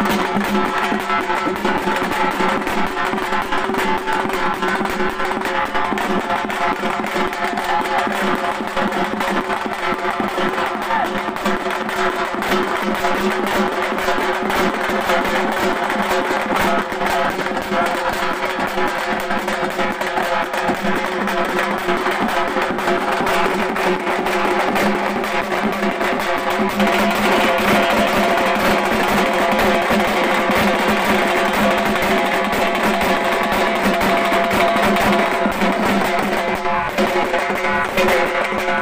Música Thank